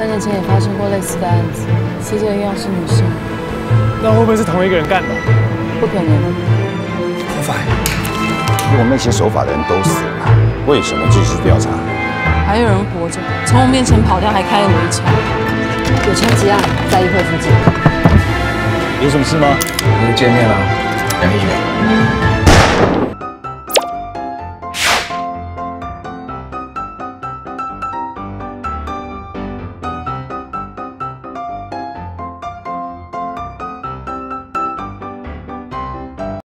三年前也发生过类似的案子，死者一样是女性。那会不会是同一个人干的？不可能。何凡，如果那些守法的人都死了，为什么继续调查？还有人活着，从我面前跑掉，还开了我一枪。有枪击案在议会附近。有什么事吗？我们见面了，杨议员。